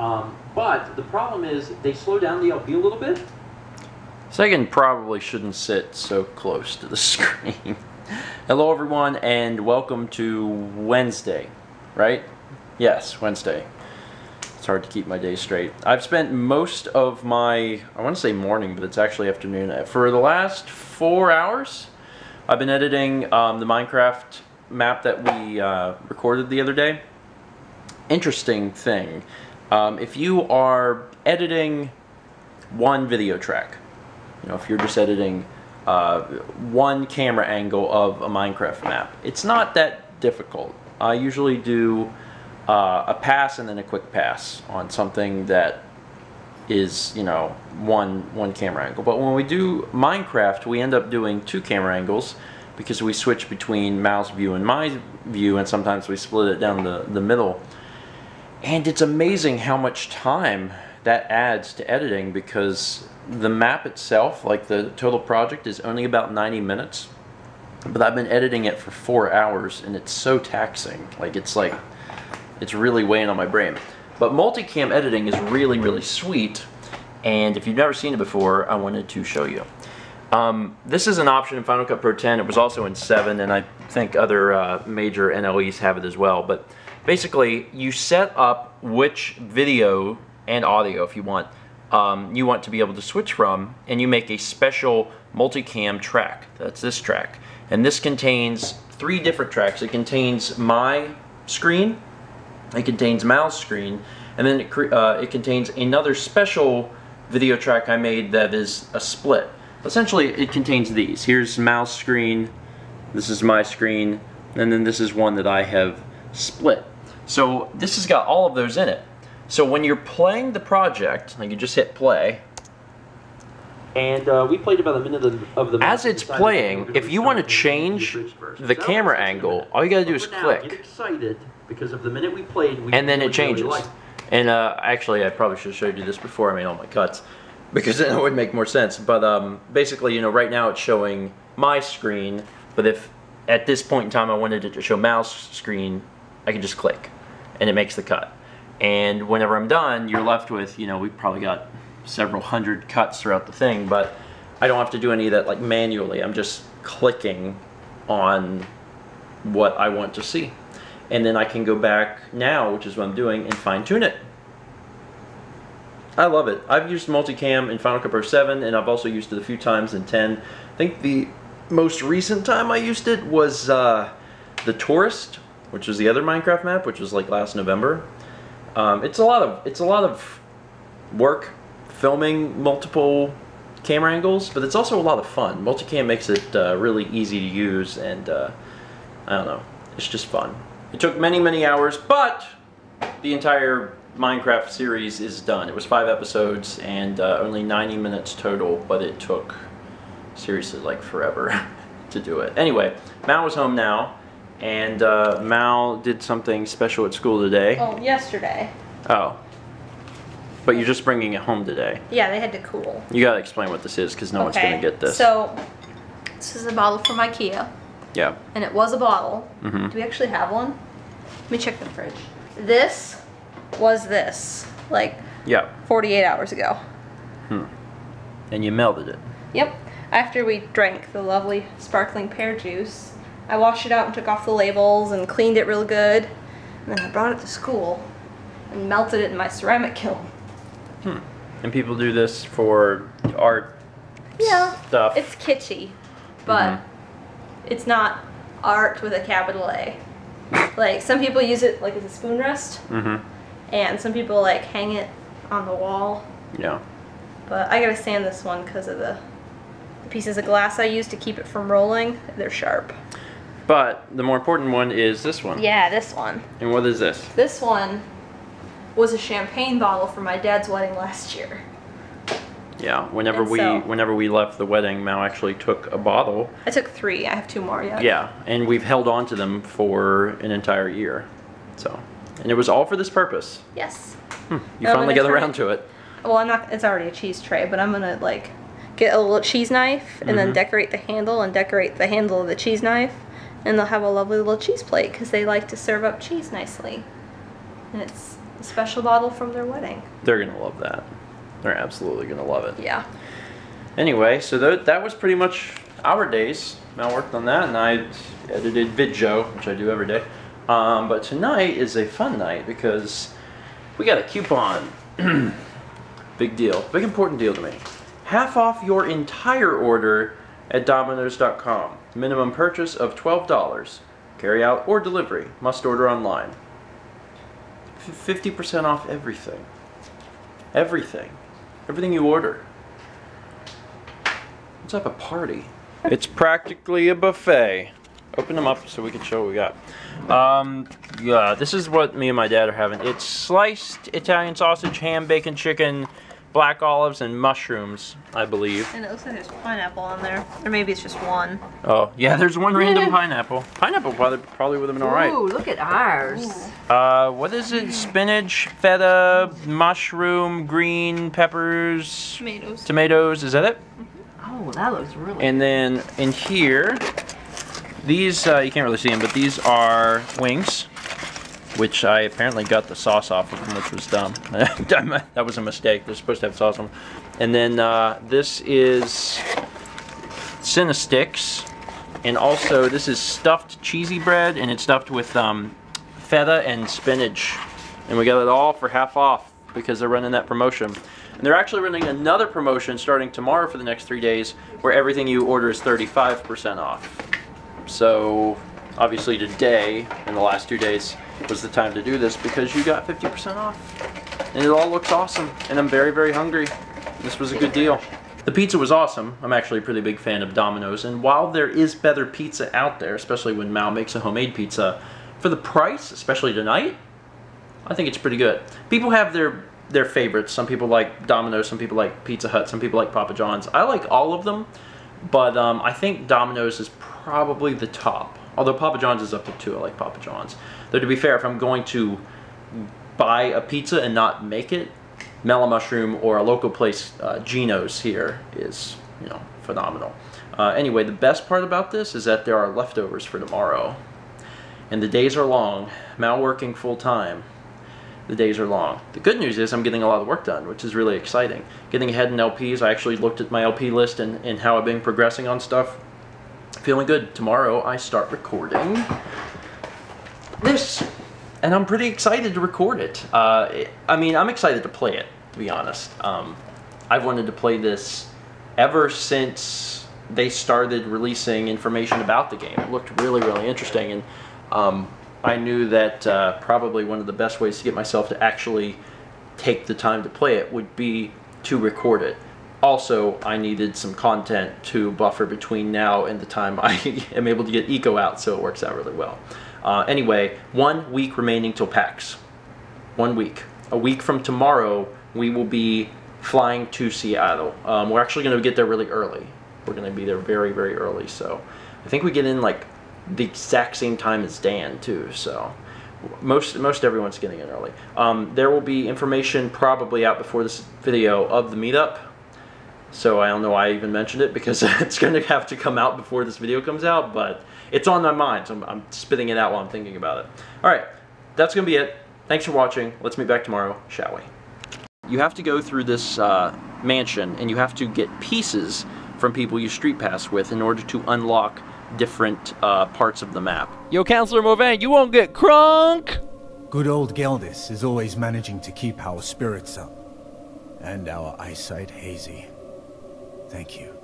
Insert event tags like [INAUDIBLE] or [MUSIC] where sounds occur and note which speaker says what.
Speaker 1: Um, but the problem is they slow down the LP a little bit.
Speaker 2: Second probably shouldn't sit so close to the [LAUGHS] screen. Hello everyone and welcome to Wednesday, right? Yes, Wednesday. It's hard to keep my day straight. I've spent most of my, I want to say morning, but it's actually afternoon. For the last four hours, I've been editing um, the Minecraft map that we uh, recorded the other day. Interesting thing. Um, if you are editing one video track, you know, if you're just editing uh, one camera angle of a Minecraft map, it's not that difficult. I usually do uh, a pass and then a quick pass on something that is, you know, one one camera angle. But when we do Minecraft, we end up doing two camera angles because we switch between mouse view and my view, and sometimes we split it down the, the middle. And it's amazing how much time that adds to editing because the map itself, like the total project, is only about 90 minutes. But I've been editing it for four hours and it's so taxing. Like it's like, it's really weighing on my brain. But multicam editing is really, really sweet. And if you've never seen it before, I wanted to show you. Um, this is an option in Final Cut Pro 10. It was also in 7, and I think other uh, major NLEs have it as well. But basically, you set up which video and audio, if you want, um, you want to be able to switch from, and you make a special multicam track. That's this track. And this contains three different tracks. It contains my screen, it contains mouse screen, and then it, uh, it contains another special video track I made that is a split. Essentially, it contains these. Here's mouse screen, this is my screen, and then this is one that I have split. So this has got all of those in it. So when you're playing the project, like you just hit play,
Speaker 1: and uh, we played about a minute of, of the
Speaker 2: As it's playing, if you want to change the camera angle, all you gotta do is click.
Speaker 1: Excited because of the minute we played.
Speaker 2: And then it changes. And uh, actually, I probably should have showed you this before I made all my cuts because [LAUGHS] then it would make more sense. But um, basically, you know, right now it's showing my screen, but if at this point in time I wanted it to show Mal's screen, I can just click and it makes the cut. And whenever I'm done, you're left with, you know, we probably got several hundred cuts throughout the thing, but I don't have to do any of that like manually. I'm just clicking on what I want to see. And then I can go back now, which is what I'm doing, and fine tune it. I love it. I've used multicam in Final Cut Pro 7, and I've also used it a few times in 10. I think the most recent time I used it was uh, The Tourist, which was the other Minecraft map, which was like last November. Um, it's a lot of it's a lot of work filming multiple camera angles, but it's also a lot of fun. Multicam makes it uh, really easy to use, and uh, I don't know, it's just fun. It took many many hours, but the entire Minecraft series is done. It was five episodes and uh, only 90 minutes total, but it took seriously like forever [LAUGHS] to do it. Anyway, Mal was home now, and uh, Mal did something special at school today.
Speaker 3: Oh, yesterday.
Speaker 2: Oh. But you're just bringing it home today.
Speaker 3: Yeah, they had to cool.
Speaker 2: You gotta explain what this is, because no one's gonna get this.
Speaker 3: So, this is a bottle from Ikea.
Speaker 2: Yeah.
Speaker 3: And it was a bottle.
Speaker 2: Mm-hmm.
Speaker 3: Do we actually have one? Let me check the fridge. This was this, like
Speaker 2: Yeah.
Speaker 3: 48 hours ago.
Speaker 2: Hmm. And you melted it.
Speaker 3: Yep. After we drank the lovely sparkling pear juice, I washed it out and took off the labels and cleaned it real good. And then I brought it to school and melted it in my ceramic kiln.
Speaker 2: Hmm. And people do this for art
Speaker 3: Yeah.
Speaker 2: stuff.
Speaker 3: It's kitschy, but
Speaker 2: Mhm.
Speaker 3: it's not art with a capital A. Like some people use it like as a spoon rest,
Speaker 2: mm-hmm.
Speaker 3: and some people like hang it on the wall.
Speaker 2: Yeah.
Speaker 3: But I gotta sand this one because of the, the pieces of glass I use to keep it from rolling. They're sharp.
Speaker 2: But the more important one is this one.
Speaker 3: Yeah, this one.
Speaker 2: And what is this?
Speaker 3: This one was a champagne bottle for my dad's wedding last year.
Speaker 2: Yeah. Whenever
Speaker 3: And
Speaker 2: we
Speaker 3: so-
Speaker 2: whenever we left the wedding, Mal actually took a bottle.
Speaker 3: I took three. I have two more yet.
Speaker 2: Yeah. And we've held on to them for an entire year. So, and it was all for this purpose.
Speaker 3: Yes.
Speaker 2: Hmm. You
Speaker 3: I'm
Speaker 2: finally got around to it.
Speaker 3: Well, I'm not. It's already a cheese tray, but I'm gonna like get a little cheese knife and
Speaker 2: Mhm.
Speaker 3: then decorate the handle and decorate the handle of the cheese knife, And they'll have a lovely little cheese plate because they like to serve up cheese nicely. And it's a special bottle from their wedding.
Speaker 2: They're gonna love that. They're absolutely gonna love it.
Speaker 3: Yeah.
Speaker 2: Anyway, so th- that was pretty much our days. Mel worked on that, and I edited VidJo, which I do every day. Um, but tonight is a fun night because we got a coupon. [CLEARS THROAT] Big deal. Big important deal to me. Half off your entire order at Domino's.com. Minimum purchase of $12. Carry out or delivery. Must order online. F- 50% off everything. Everything. Everything you order. Let's have a party. It's practically a buffet. Open them up so we can show what we got. Um, yeah, this is what me and my dad are having. It's sliced Italian sausage, ham, bacon, chicken, black olives, and mushrooms, I believe.
Speaker 3: And it looks like there's pineapple on there. Or maybe it's just one.
Speaker 2: Oh, yeah, there's one random [LAUGHS] pineapple. Pineapple probably, probably would have been alright.
Speaker 4: Ooh, look at ours.
Speaker 2: Uh, what is it? Spinach, feta, mushroom, green peppers,
Speaker 3: Tomatoes.
Speaker 2: tomatoes. Is that it?
Speaker 4: Oh, that looks really
Speaker 2: And then in here, these, uh, you can't really see them, but these are wings, which I apparently got the sauce off of them, which was dumb. [LAUGHS] that was a mistake. They're supposed to have sauce on them. And then uh, this is Cinna Stix. And also, this is stuffed cheesy bread, and it's stuffed with um, feta and spinach. And we got it all for half off because they're running that promotion. And they're actually running another promotion starting tomorrow for the next three days where everything you order is 35% off. So obviously today and the last two days was the time to do this because you got 50% off. And it all looks awesome. And I'm very, very hungry. This was a good deal. The pizza was awesome. I'm actually a pretty big fan of Domino's. And while there is better pizza out there, especially when Mal makes a homemade pizza, for the price, especially tonight, I think it's pretty good. People have their their favorites. Some people like Domino's, some people like Pizza Hut, some people like Papa John's. I like all of them, but um, I think Domino's is probably the top. Although Papa John's is up to two. I like Papa John's. Though to be fair, if I'm going to buy a pizza and not make it, Mellow Mushroom or a local place, uh, here is you know phenomenal. Uh, anyway, the best part about this is that there are leftovers for tomorrow, and the days are long. Mal working full time the days are long. The good news is I'm getting a lot of work done, which is really exciting. Getting ahead in LPs, I actually looked at my LP list and, and how I've been progressing on stuff. Feeling good. Tomorrow I start recording this, and I'm pretty excited to record it. Uh, I mean, I'm excited to play it, to be honest. Um, I've wanted to play this ever since they started releasing information about the game. It looked really, really interesting, and um, I knew that uh, probably one of the best ways to get myself to actually take the time to play it would be to record it. Also, I needed some content to buffer between now and the time I [LAUGHS] am able to get Eco out, so it works out really well. Uh, anyway, one week remaining till PAX. One week. A week from tomorrow, we will be flying to Seattle. Um, we're actually going to get there really early. We're going to be there very, very early. So I think we get in like the exact same time as Dan too. So most most everyone's getting in early. Um, there will be information probably out before this video of the meetup. So I don't know why I even mentioned it because [LAUGHS] it's going to have to come out before this video comes out, but it's on my mind, so I'm, I'm spitting it out while I'm thinking about it. All right, that's going to be it. Thanks for watching. Let's meet back tomorrow, shall we? You have to go through this uh, mansion, and you have to get pieces from people you street pass with in order to unlock different uh, parts of the map. Yo, Counselor Movan, you won't get crunk!
Speaker 5: Good old Geldis is always managing to keep our spirits up. And our eyesight hazy. Thank you.